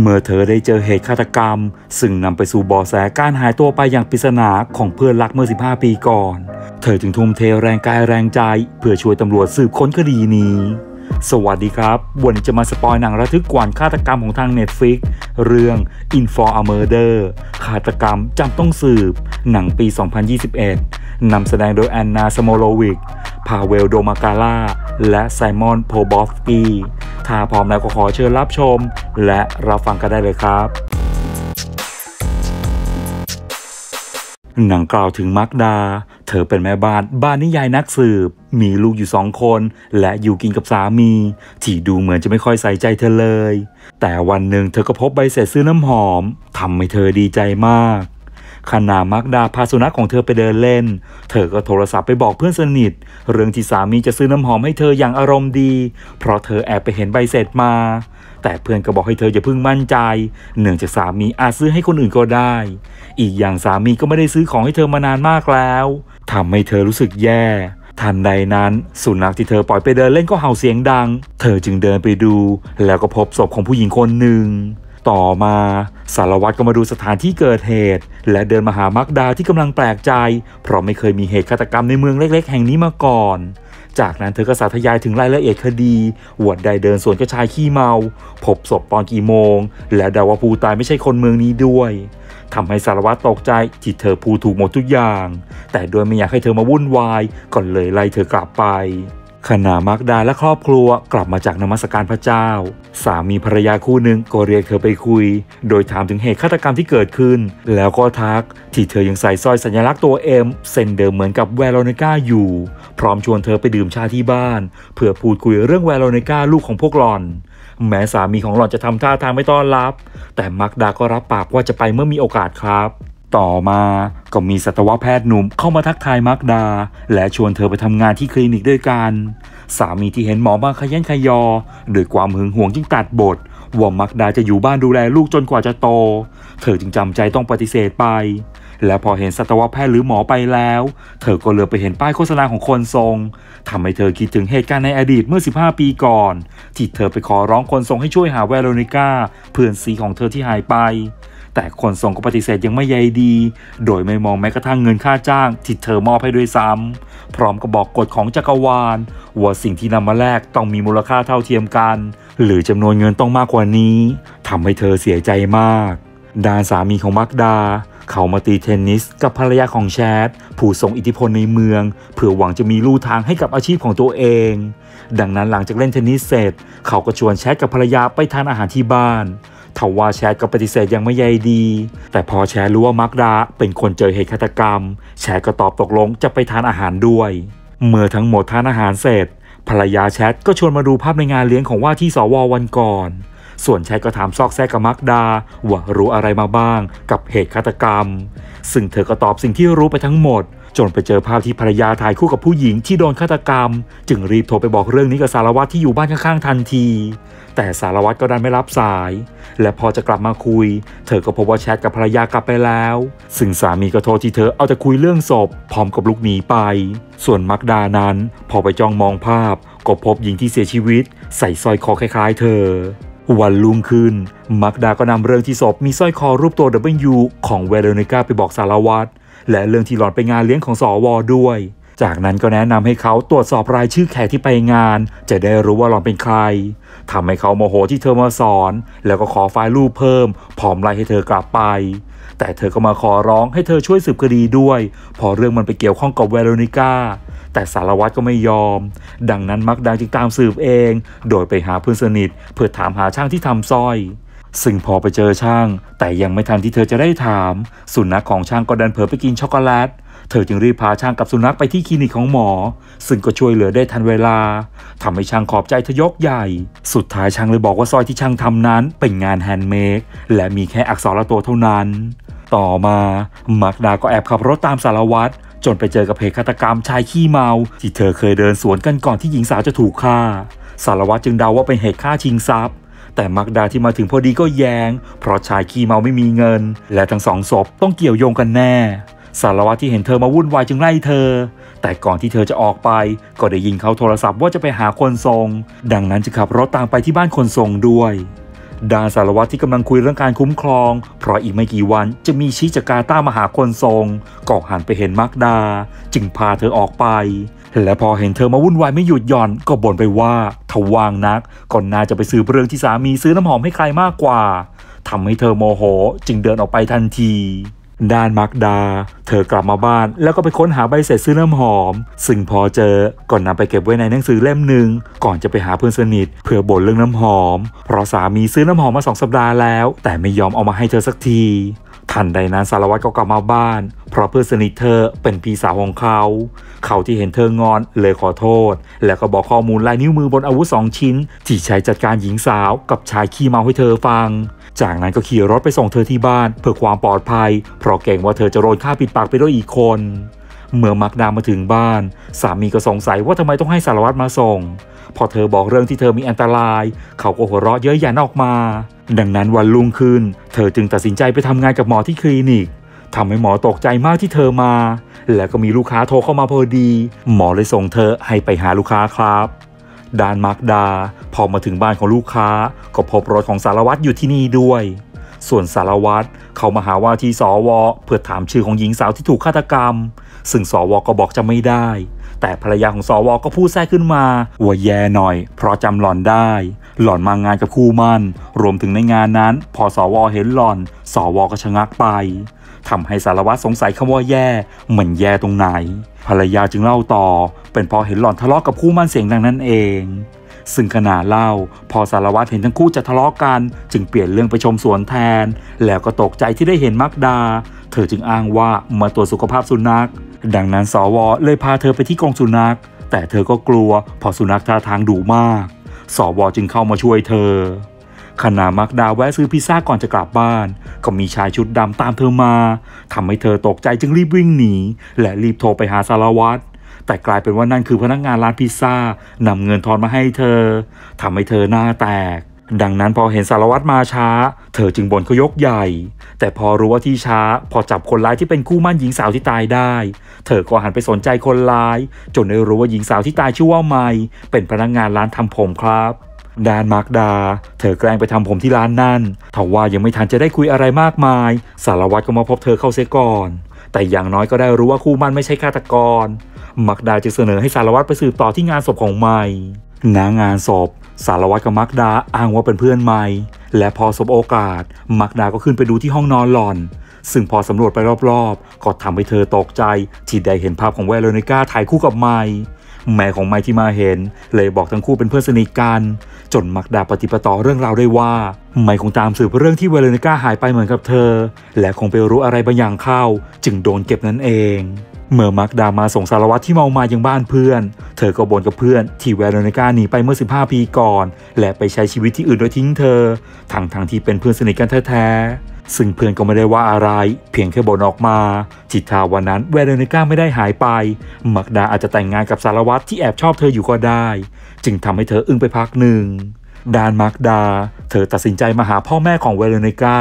เมื่อเธอได้เจอเหตุฆาตกรรม ซึ่งนำไปสู่เบาะแสการหายตัวไปอย่างปริศนาของเพื่อนรักเมื่อ 15 ปีก่อน เธอจึงทุ่มเทแรงกายแรงใจ เพื่อช่วยตำรวจสืบค้นคดีนี้ สวัสดีครับ วันนี้จะมาสปอยหนังระทึกขวัญฆาตกรรมของทาง Netflix เรื่อง In For a Murder ฆาตกรรมจำต้องสืบ หนังปี 2021 นำแสดงโดยแอนนาสโมโลวิก พาเวลโดมาการ่า และไซมอนโพบอฟสกี้ถ้าพร้อมแล้วก็ขอเชิญรับชม และรับฟังกันได้เลยครับหนังกล่าวถึงมักดา ธอเป็นแม่บ้านบ้านนิยายนักสืบ มีลูกอยู่สองคน และอยู่กินกับสามี ที่ดูเหมือนจะไม่ค่อยใส่ใจเธอเลย แต่วันหนึ่งเธอก็พบใบเสร็จซื้อน้ำหอมทำให้เธอดีใจมากขณะมักดาพาสุนัขของเธอไปเดินเล่น เธอก็โทรศัพท์ไปบอกเพื่อนสนิท เรื่องที่สามีจะซื้อน้ำหอมให้เธออย่างอารมณ์ดี เพราะเธอแอบไปเห็นใบเสร็จมา แต่เพื่อนก็บอกให้เธออย่าเพิ่งมั่นใจ เนื่องจากสามีอาจซื้อให้คนอื่นก็ได้ อีกอย่างสามีก็ไม่ได้ซื้อของให้เธอมานานมากแล้วทำให้เธอรู้สึกแย่ ทันใดนั้นสุนัขที่เธอปล่อยไปเดินเล่นก็เห่าเสียงดัง เธอจึงเดินไปดู แล้วก็พบศพของผู้หญิงคนหนึ่งต่อมาสารวัตรก็มาดูสถานที่เกิดเหตุ และเดินมาหามักดาที่กำลังแปลกใจ เพราะไม่เคยมีเหตุฆาตกรรมในเมืองเล็ก ๆ แห่งนี้มาก่อน จากนั้นเธอก็สาธยายถึงรายละเอียดคดีวดใดเดินสวนกับชายขี้เมา พบศพตอนกี่โมง และดาว่าผู้ตายไม่ใช่คนเมืองนี้ด้วยทำให้สารวัตรตกใจที่เธอพูดถูกหมดทุกอย่าง แต่โดยไม่อยากให้เธอมาวุ่นวายก่อนเลยไล่เธอกลับไป ขณะมักดาและครอบครัวกลับมาจากนมัสการพระเจ้า สามีภรรยาคู่หนึ่งก็เรียกเธอไปคุย โดยถามถึงเหตุฆาตกรรมที่เกิดขึ้น แล้วก็ทักที่เธอยังใส่สร้อยสัญลักษณ์ตัวเอ็มเส้นเดิมเหมือนกับแวโรนิก้าอยู่ พร้อมชวนเธอไปดื่มชาที่บ้าน เพื่อพูดคุยเรื่องแวโรนิก้าลูกของพวกหล่อน แม้สามีของหล่อนจะทำท่าทางไม่ต้อนรับ แต่มักดาก็รับปากว่าจะไปเมื่อมีโอกาสครับ ต่อมาก็มีสัตวแพทย์หนุ่มเข้ามาทักทายมักดา และชวนเธอไปทำงานที่คลินิกด้วยกัน สามีที่เห็นหมอบางขยันขยอโดยความหึงหวงจึงตัดบทว่ามักดาจะอยู่บ้านดูแลลูกจนกว่าจะโต เธอจึงจำใจต้องปฏิเสธไป และพอเห็นสัตวแพทย์หรือหมอไปแล้ว เธอก็เลือไปเห็นป้ายโฆษณาของคนทรงทำให้เธอคิดถึงเหตุการณ์ในอดีตเมื่อ 15 ปีก่อน ที่เธอไปขอร้องคนทรงให้ช่วยหาแวโรนิก้าเพื่อนซีของเธอที่หายไป แต่คนส่งก็ปฏิเสธยังไม่ใยดี โดยไม่มองแม้กระทั่งเงินค่าจ้างที่เธอมอบให้ด้วยซ้ำพร้อมกับบอกกฎของจักรวาลว่าสิ่งที่นำมาแลกต้องมีมูลค่าเท่าเทียมกัน หรือจำนวนเงินต้องมากกว่านี้ทำให้เธอเสียใจมากดานสามีของมักดา เขามาตีเทนนิสกับภรรยาของแชดผู้ทรงอิทธิพลในเมือง เพื่อหวังจะมีลู่ทางให้กับอาชีพของตัวเอง ดังนั้นหลังจากเล่นเทนนิสเสร็จ เขาก็ชวนแชดกับภรรยาไปทานอาหารที่บ้าน ทว่าแชทก็ปฏิเสธยังไม่ใยดี แต่พอแชทรู้ว่ามักดาเป็นคนเจอเหตุฆาตกรรม แชทก็ตอบตกลงจะไปทานอาหารด้วย เมื่อทั้งหมดทานอาหารเสร็จ ภรรยาแชทก็ชวนมาดูภาพในงานเลี้ยงของว่าที่สววันก่อน ส่วนแชทก็ถามซอกแซกกับมักดาว่ารู้อะไรมาบ้างกับเหตุฆาตกรรม ซึ่งเธอก็ตอบสิ่งที่รู้ไปทั้งหมด จนไปเจอภาพที่ภรรยาถ่ายคู่กับผู้หญิงที่โดนฆาตกรรม จึงรีบโทรไปบอกเรื่องนี้กับสารวัตรที่อยู่บ้านข้างๆทันที แต่สารวัตรก็ดันไม่รับสาย และพอจะกลับมาคุย เธอก็พบว่าแชทกับภรรยากลับไปแล้ว ซึ่งสามีก็โทษที่เธอเอาแต่คุยเรื่องศพพร้อมกับลูกหนีไป ส่วนมักดานั้น พอไปจ้องมองภาพ ก็พบหญิงที่เสียชีวิต ใส่สร้อยคอคล้าย ๆ เธอวันรุ่งขึ้น มักดาก็นำเรื่องที่ศพมีสร้อยคอรูปตัว W ของเวโรนิก้าไปบอกสารวัตร และเรื่องที่หลอนไปงานเลี้ยงของสอวอด้วย จากนั้นก็แนะนำให้เขาตรวจสอบรายชื่อแขกที่ไปงาน จะได้รู้ว่าหล่อนเป็นใครทำให้เขาโมโหที่เธอมาสอน แล้วก็ขอไฟล์รูปเพิ่ม พร้อมไล่ให้เธอกลับไป แต่เธอก็มาขอร้องให้เธอช่วยสืบคดีด้วย พอเรื่องมันไปเกี่ยวข้องกับเวโรนิก้าแต่สารวัตรก็ไม่ยอม ดังนั้นมักดาจึงตามสืบเอง โดยไปหาเพื่อนสนิท เพื่อถามหาช่างที่ทำสร้อย ซึ่งพอไปเจอช่าง แต่ยังไม่ทันที่เธอจะได้ถาม สุนัขของช่างก็ดันเผลอไปกินช็อกโกแลต เธอจึงรีบพาช่างกับสุนัขไปที่คลินิกของหมอ ซึ่งก็ช่วยเหลือได้ทันเวลาทำให้ช่างขอบใจเธอยกใหญ่ สุดท้ายช่างเลยบอกว่าสร้อยที่ช่างทำนั้นเป็นงาน handmade และมีแค่อักษรละตัวเท่านั้น ต่อมามักดาก็แอบขับรถตามสารวัตรจนไปเจอกับเหตุฆาตกรรมชายขี้เมา ที่เธอเคยเดินสวนกันก่อนที่หญิงสาวจะถูกฆ่า สารวัตรจึงเดาว่าเป็นเหตุฆ่าชิงทรัพย์ แต่มักดาที่มาถึงพอดีก็แย้ง เพราะชายขี้เมาไม่มีเงิน และทั้งสองศพต้องเกี่ยวโยงกันแน่ สารวัตรที่เห็นเธอมาวุ่นวายจึงไล่เธอ แต่ก่อนที่เธอจะออกไป ก็ได้ยินเขาโทรศัพท์ว่าจะไปหาคนทรง ดังนั้นจึงขับรถตามไปที่บ้านคนทรงด้วยดาสารวัตรที่กำลังคุยเรื่องการคุ้มครอง เพราะอีกไม่กี่วันจะมีชิจากาต้ามาหาคนทรงก็หันไปเห็นมักดา จึงพาเธอออกไป และพอเห็นเธอมาวุ่นวายไม่หยุดหย่อนก็บ่นไปว่าถ้าวางนักก่อนน่าจะไปซื้อเรื่องที่สามีซื้อน้ำหอมให้ใครมากกว่าทำให้เธอโมโหจึงเดินออกไปทันทีด้านมักดา เธอกลับมาบ้านแล้วก็ไปค้นหาใบเสร็จซื้อน้ำหอม ซึ่งพอเจอก่อนนำไปเก็บไว้ในหนังสือเล่มหนึ่งก่อนจะไปหาเพื่อนสนิทเพื่อบ่นเรื่องน้ำหอม เพราะสามีซื้อน้ำหอมมาสองสัปดาห์แล้ว แต่ไม่ยอมเอามาให้เธอสักทีทันใดนั้นสารวัตรก็กลับมาบ้าน เพราะเพื่อนสนิทเธอเป็นพี่สาวของเขา เขาที่เห็นเธองอนเลยขอโทษ แล้วก็บอกข้อมูลลายนิ้วมือบนอาวุธสองชิ้น ที่ใช้จัดการหญิงสาวกับชายขี้เมาให้เธอฟัง จากนั้นก็ขี่รถไปส่งเธอที่บ้าน เพื่อความปลอดภัย เพราะเก่งว่าเธอจะโดนฆ่าปิดปากไปด้วยอีกคนเมื่อมักดามาถึงบ้าน สามีก็สงสัยว่าทำไมต้องให้สารวัตรมาส่ง พอเธอบอกเรื่องที่เธอมีอันตราย เขาก็หัวเราะเย้ยหยันออกมา ดังนั้นวันรุ่งขึ้น เธอจึงตัดสินใจไปทำงานกับหมอที่คลินิกทำให้หมอตกใจมากที่เธอมา และก็มีลูกค้าโทรเข้ามาพอดี หมอเลยส่งเธอให้ไปหาลูกค้าครับด้านมาร์กดา พอมาถึงบ้านของลูกค้า ก็พบรถของสารวัตรอยู่ที่นี่ด้วย ส่วนสารวัตรเขามาหาว่าที่สวเพื่อถามชื่อของหญิงสาวที่ถูกฆาตกรรม ซึ่งสวก็บอกจะไม่ได้ แต่ภรรยาของสวก็พูดแทรกขึ้นมาว่าแย่หน่อย เพราะจำหล่อนได้ หล่อนมางานกับคู่มั่น รวมถึงในงานนั้น พอสวเห็นหล่อน สวก็ชะงักไป ทำให้สารวัตรสงสัยคำว่าแย่เหมือนแย่ตรงไหน ภรรยาจึงเล่าต่อ เป็นพอเห็นหล่อนทะเลาะกกับคู่มั่นเสียงดังนั้นเอง ซึ่งขณะเล่า พอสารวัตรเห็นทั้งคู่จะทะเลาะกัน จึงเปลี่ยนเรื่องไปชมสวนแทน แล้วก็ตกใจที่ได้เห็นมักดา เธอจึงอ้างว่ามาตรวจสุขภาพสุนัข ดังนั้นสวเลยพาเธอไปที่กรงสุนัข แต่เธอก็กลัวพอสุนัขท่าทางดุมากสวจึงเข้ามาช่วยเธอ ขณะมักดาแวะซื้อพิซซ่าก่อนจะกลับบ้าน ก็มีชายชุดดำตามเธอมา ทำให้เธอตกใจจึงรีบวิ่งหนี และรีบโทรไปหาสารวัตรแต่กลายเป็นว่านั่นคือพนักงานร้านพิซซ่านำเงินทอนมาให้เธอทำให้เธอหน้าแตก ดังนั้นพอเห็นสารวัตรมาช้า เธอจึงบ่นเขายกใหญ่ แต่พอรู้ว่าที่ช้า พอจับคนร้ายที่เป็นคู่มั่นหญิงสาวที่ตายได้ เธอก็หันไปสนใจคนร้าย จนได้รู้ว่าหญิงสาวที่ตายชื่อว่าไมเป็นพนักงานร้านทำผมครับ ดานมาร์กดา เธอแกล้งไปทำผมที่ร้านนั่นทว่ายังไม่ทันจะได้คุยอะไรมากมาย สารวัตรก็มาพบเธอเข้าเสียก่อน แต่อย่างน้อยก็ได้รู้ว่าคู่มันไม่ใช่ฆาตกร มักดาจะเสนอให้สารวัตรไปสืบต่อที่งานศพของไมณงานศพ สารวัตรกับมักดาอ้างว่าเป็นเพื่อนไมและพอสบโอกาส มักดาก็ขึ้นไปดูที่ห้องนอนหล่อนซึ่งพอสำรวจไปรอบๆ ก็ทำให้เธอตกใจ ที่ได้เห็นภาพของแวโรนิก้าถ่ายคู่กับไม แม่ของไมที่มาเห็น เลยบอกทั้งคู่เป็นเพื่อนสนิทกัน จนมักดาปฏิปต่อเรื่องราวได้ว่า ไมคงตามสืบเรื่องที่เวเลนิก้าหายไปเหมือนกับเธอ และคงไปรู้อะไรบางอย่างเข้า จึงโดนเก็บนั่นเองเมื่อมักดามาส่งสารวัตรที่เมามายังบ้านเพื่อน เธอก็บ่นกับเพื่อนที่เวโรนิก้าหนีไปเมื่อ 15 ปีก่อน และไปใช้ชีวิตที่อื่นโดยทิ้งเธอ ทั้งทั้งที่เป็นเพื่อนสนิทกันแท้ ซึ่งเพื่อนก็ไม่ได้ว่าอะไร เพียงแค่บ่นออกมา ถ้าวันนั้นเวโรนิก้าไม่ได้หายไป มักดาอาจจะแต่งงานกับสารวัตรที่แอบชอบเธออยู่ก็ได้ จึงทำให้เธออึ้งไปพักหนึ่งด้านมักดา เธอตัดสินใจมาหาพ่อแม่ของเวโรนิก้า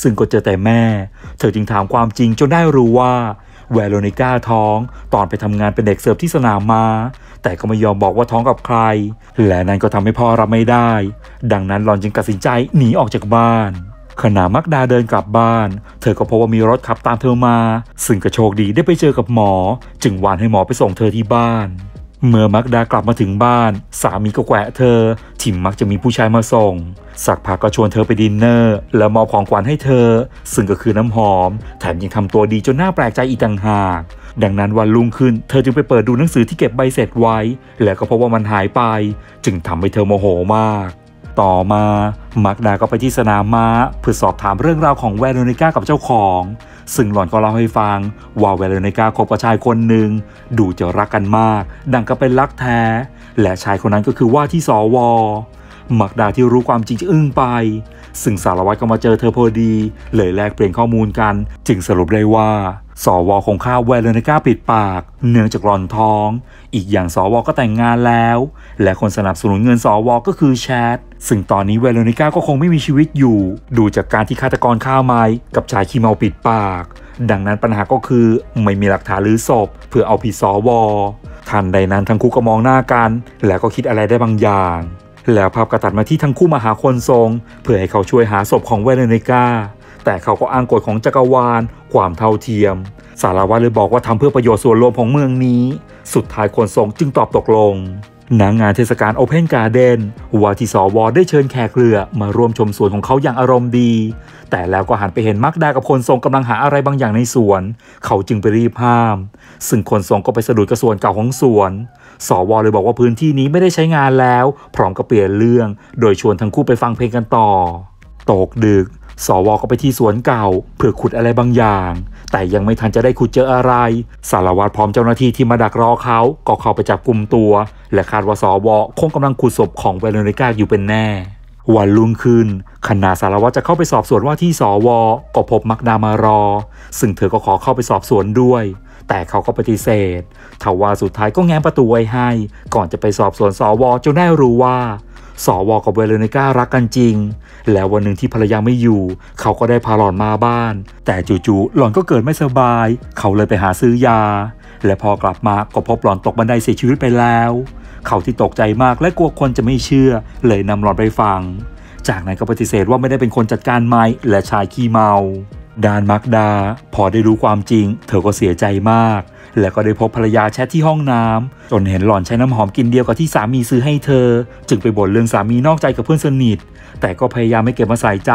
ซึ่งก็เจอแต่แม่ เธอจึงถามความจริงจนได้รู้ว่า เวโรนิก้าท้อง ตอนไปทำงานเป็นเด็กเสิร์ฟที่สนามมา แต่ก็ไม่ยอมบอกว่าท้องกับใคร และนั่นก็ทำให้พ่อรับไม่ได้ ดังนั้นหลอนจึงตัดสินใจหนีออกจากบ้าน ขณะมักดาเดินกลับบ้าน เธอก็พบว่ามีรถขับตามเธอมา ซึ่งก็โชคดีได้ไปเจอกับหมอ จึงวานให้หมอไปส่งเธอที่บ้าน เมื่อมักดากลับมาถึงบ้าน สามีก็แกวะเธอที่มักจะมีผู้ชายมาส่ง สักพักก็ชวนเธอไปดินเนอร์ แล้วมอบของขวัญให้เธอ ซึ่งก็คือน้ำหอม แถมยังทำตัวดีจนน่าแปลกใจอีกต่างหากดังนั้นวันรุ่งขึ้นเธอจึงไปเปิดดูหนังสือที่เก็บใบเสร็จไว้ แล้วก็พบว่ามันหายไป จึงทำให้เธอโมโหมาก ต่อมามักดาก็ไปที่สนามม้าเพื่อสอบถามเรื่องราวของแวโรนิก้ากับเจ้าของ ซึ่งหล่อนก็เล่าให้ฟัง ว่าแวโรนิก้าคบกับชายคนหนึ่งดูจะรักกันมาก ดังก็เป็นรักแท้ และชายคนนั้นก็คือว่าที่สวมักดาที่รู้ความจริงจะอึ้งไป ซึ่งสารวัตรก็มาเจอเธอพอดี เลยแลกเปลี่ยนข้อมูลกัน จึงสรุปได้ว่า สวคงฆ่าแวโรนิก้าปิดปาก เนื่องจากหลอนท้อง อีกอย่างสวก็แต่งงานแล้ว และคนสนับสนุนเงินสวก็คือแชท ซึ่งตอนนี้เวโรนิก้าก็คงไม่มีชีวิตอยู่ ดูจากการที่ฆาตกรฆ่าไม้กับชายขี้เมาปิดปาก ดังนั้นปัญหาก็คือไม่มีหลักฐานหรือศพ เพื่อเอาผิดสวทันใดนั้นทั้งคู่ก็มองหน้ากัน แล้วก็คิดอะไรได้บางอย่างแล้วภาพกระตัดมาที่ทั้งคู่มาหาคนทรง เพื่อให้เขาช่วยหาศพของเวเรนิก้า แต่เขาก็อ้างกฎของจักรวาล ความเท่าเทียม สารวัตรเลยบอกว่าทำเพื่อประโยชน์ส่วนรวมของเมืองนี้ สุดท้ายคนทรงจึงตอบตกลงณงงานเทศกาลโอเพนการ์เดนว่าที่สวได้เชิญแขกเรือมาร่วมชมสวนของเขาอย่างอารมณ์ดี แต่แล้วก็หันไปเห็นมักดากับคนทรงกำลังหาอะไรบางอย่างในสวน เขาจึงไปรีบห้าม ซึ่งคนทรงก็ไปสะดุดกระสวนเก่าของสวน สวเลยบอกว่าพื้นที่นี้ไม่ได้ใช้งานแล้ว พร้อมกับเปลี่ยนเรื่อง โดยชวนทั้งคู่ไปฟังเพลงกันต่อ ตกดึก สวก็ไปที่สวนเก่า เพื่อขุดอะไรบางอย่าง แต่ยังไม่ทันจะได้ขุดเจออะไร สารวัตรพร้อมเจ้าหน้าที่ที่มาดักรอเขาก็เข้าไปจับกลุ่มตัว และคาดว่าสวคงกำลังขุดศพของเวโรนิก้าอยู่เป็นแน่วันรุ่งขึ้นขณะสารวัตรจะเข้าไปสอบสวนว่าที่สวก็พบมักดามารอ ซึ่งเธอก็ขอเข้าไปสอบสวนด้วย แต่เขาก็ปฏิเสธทว่าสุดท้ายก็แง้มประตูไว้ให้ ก่อนจะไปสอบสวนสวจนได้รู้ว่า สวกับเวโรนิก้ารักกันจริง แล้ววันหนึ่งที่ภรรยาไม่อยู่ เขาก็ได้พาหลอนมาบ้าน แต่จู่ๆหลอนก็เกิดไม่สบาย เขาเลยไปหาซื้อยา และพอกลับมาก็พบหลอนตกบันไดเสียชีวิตไปแล้ว เขาที่ตกใจมากและกลัวคนจะไม่เชื่อ เลยนำหลอนไปฟัง จากนั้นก็ปฏิเสธว่าไม่ได้เป็นคนจัดการไม้และชายขี้เมา ดานมักดา พอได้รู้ความจริง เธอก็เสียใจมาก และก็ได้พบภรรยาแชทที่ห้องน้ำจนเห็นหล่อนใช้น้ำหอมกลินเดียวกับที่สามีซื้อให้เธอ จึงไปบ่นเรื่องสามีนอกใจกับเพื่อนสนิท แต่ก็พยายามไม่เก็บมาใส่ใจ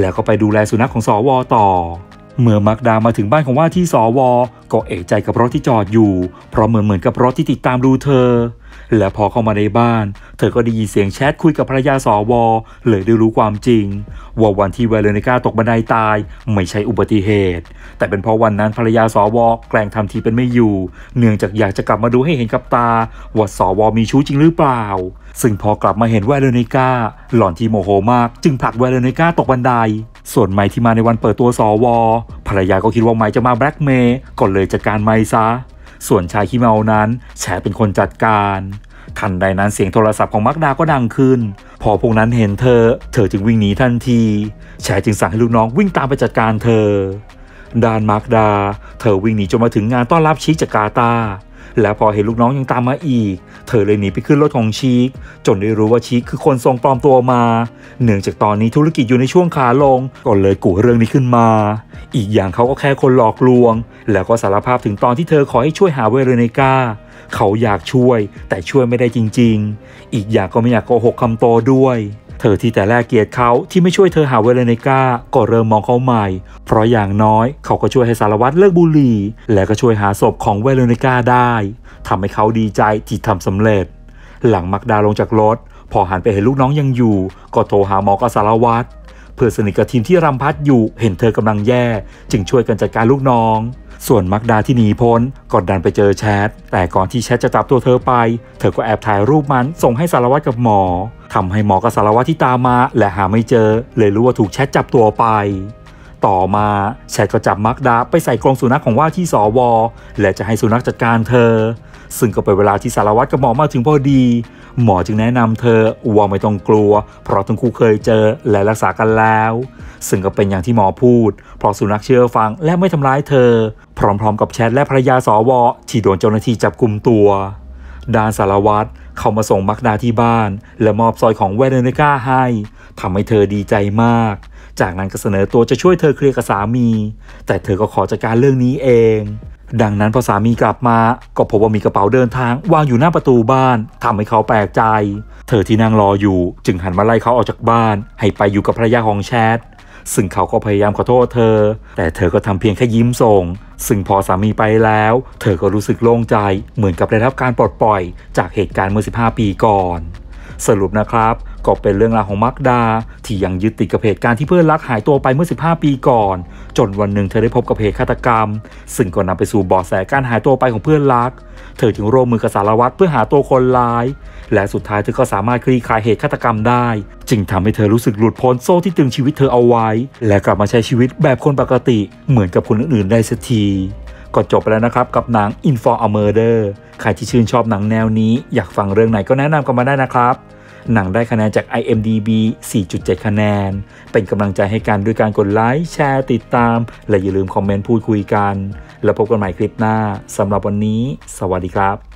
แล้วก็ไปดูแลสุนัขของสอวอต่อ เมื่อมักดามาถึงบ้านของว่าที่สวก็เอกใจกับรถที่จอดอยู่ เพราะเหมือนเหมือนกับรถที่ติดตามดูเธอ และพอเข้ามาในบ้าน เธอก็ได้ยินเสียงแชทคุยกับภรรยาสวเลยได้รู้ความจริง ว่าวันที่เวโรนิก้าตกบันไดตายไม่ใช่อุบัติเหตุ แต่เป็นเพราะวันนั้นภรรยาสวแกล้งทำทีเป็นไม่อยู่ เนื่องจากอยากจะกลับมาดูให้เห็นกับตา ว่าสวมีชู้จริงหรือเปล่า ซึ่งพอกลับมาเห็นเวโรนิก้าหล่อนที่โมโหมาก จึงผลักเวโรนิก้าตกบันไดส่วนไม้ที่มาในวันเปิดตัวสวภรรยาก็คิดว่าไม้จะมาแบล็กเมย์ก็เลยจัดการไม้ซะ ส่วนชายขี้เมานั้นแฉเป็นคนจัดการทันใดนั้นเสียงโทรศัพท์ของมักดาก็ดังขึ้น พอพวกนั้นเห็นเธอ เธอจึงวิ่งหนีทันทีแฉจึงสั่งให้ลูกน้องวิ่งตามไปจัดการเธอด้านมาร์กดา เธอวิ่งหนีจนมาถึงงานต้อนรับชิคจากาตา แล้วพอเห็นลูกน้องยังตามมาอีก เธอเลยหนีไปขึ้นรถของชีคจนได้รู้ว่าชีคคือคนทรงปลอมตัวมา เนื่องจากตอนนี้ธุรกิจอยู่ในช่วงขาลงก็เลยกุเรื่องนี้ขึ้นมา อีกอย่างเขาก็แค่คนหลอกลวง แล้วก็สารภาพถึงตอนที่เธอขอให้ช่วยหาเวโรนิกาเขาอยากช่วยแต่ช่วยไม่ได้จริง ๆ อีกอย่างก็ไม่อยากโกหกคำโตด้วย เธอที่แต่แรกเกลียดเขาที่ไม่ช่วยเธอหาเวเลนิก้าก็เริ่มมองเขาใหม่ เพราะอย่างน้อยเขาก็ช่วยให้สารวัตรเลิกบุหรี่ และก็ช่วยหาศพของเวเลนิก้าได้ทำให้เขาดีใจที่ทำสำเร็จ หลังมักดาลงจากรถ พอหันไปเห็นลูกน้องยังอยู่ ก็โทรหาหมอกับสารวัตร พื่อนสนิทกับทีมที่รำพัดอยู่เห็นเธอกำลังแย่ จึงช่วยกันจัดการลูกน้อง ส่วนมักดาที่หนีพ้นกอดดันไปเจอแชท แต่ก่อนที่แชทจะจับตัวเธอไป เธอก็แอบถ่ายรูปมันส่งให้สารวัตรกับหมอทำให้หมอกับสารวัตรที่ตามมาและหาไม่เจอ เลยรู้ว่าถูกแชทจับตัวไป ต่อมาแชทก็จับมักดาไปใส่กรงสุนัขของว่าที่สวและจะให้สุนัขจัดการเธอ ซึ่งก็เป็นเวลาที่สารวัตรกับหมอมาถึงพอดี หมอจึงแนะนำเธอว่าไม่ต้องกลัว เพราะทั้งคู่เคยเจอและรักษากันแล้ว ซึ่งก็เป็นอย่างที่หมอพูด เพราะสุนัขเชื่อฟังและไม่ทำร้ายเธอ พร้อมๆ กับแชทและภรรยาสวที่โดนเจ้าหน้าที่จับกลุ่มตัวดานสารวัตรเข้ามาส่งมักดาที่บ้าน และมอบซอยของเวเรนิก้าให้ทำให้เธอดีใจมาก จากนั้นก็เสนอตัวจะช่วยเธอเคลียร์กับสามี แต่เธอก็ขอจัดการเรื่องนี้เอง ดังนั้นพอสามีกลับมา ก็พบว่ามีกระเป๋าเดินทางวางอยู่หน้าประตูบ้านทำให้เขาแปลกใจ เธอที่นั่งรออยู่ จึงหันมาไล่เขาออกจากบ้าน ให้ไปอยู่กับภรรยาของแชทซึ่งเขาก็พยายามขอโทษเธอ แต่เธอก็ทำเพียงแค่ยิ้มส่ง ซึ่งพอสามีไปแล้ว เธอก็รู้สึกโล่งใจ เหมือนกับได้รับการปลดปล่อย จากเหตุการณ์เมื่อ 15 ปีก่อน สรุปนะครับ ก็เป็นเรื่องราวของมักดา ที่ยังยึดติดกับเหตุการณ์ที่เพื่อนรักหายตัวไปเมื่อ 15 ปีก่อน จนวันหนึ่งเธอได้พบกับเหตุฆาตกรรม ซึ่งก็นำไปสู่เบาะแสการหายตัวไปของเพื่อนรัก เธอจึงร่วมมือกับสารวัตรเพื่อหาตัวคนร้าย และสุดท้ายเธอก็สามารถคลี่คลายเหตุฆาตกรรมได้ จึงทำให้เธอรู้สึกหลุดพ้นโซ่ที่ตึงชีวิตเธอเอาไว้ และกลับมาใช้ชีวิตแบบคนปกติ เหมือนกับคนอื่นๆได้สักที ก็จบไปแล้วนะครับกับหนัง In for a Murder ใครที่ชื่นชอบหนังแนวนี้อยากฟังเรื่องไหนก็แนะนำกันมาได้นะครับ หนังได้คะแนนจาก IMDB 4.7 คะแนน เป็นกำลังใจให้กันด้วยการกดไลค์แชร์ติดตาม และอย่าลืมคอมเมนต์พูดคุยกัน แล้วพบกันใหม่คลิปหน้าสำหรับวันนี้ สวัสดีครับ